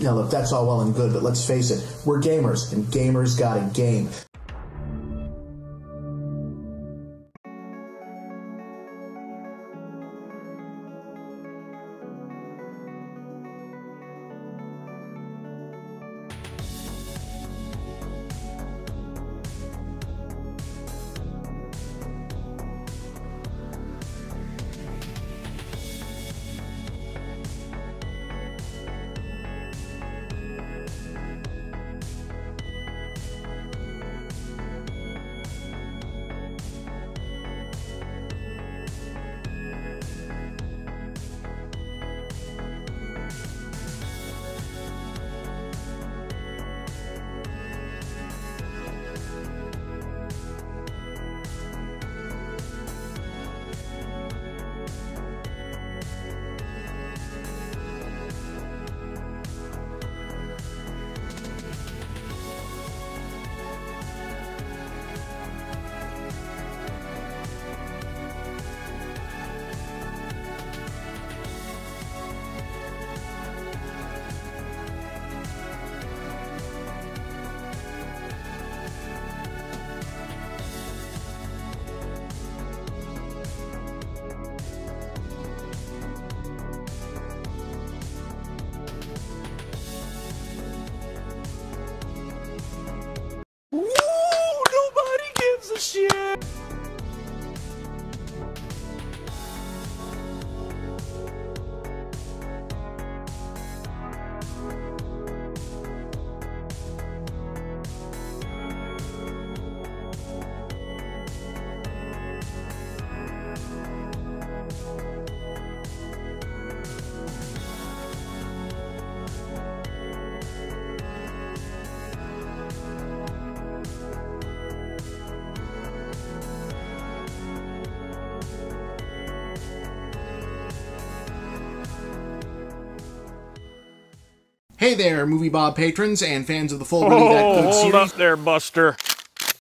Now, look, that's all well and good, but let's face it, we're gamers, and gamers got a game. Shit. Hey there, Movie Bob patrons and fans of the full Movie That Oh, Good hold up there, Buster.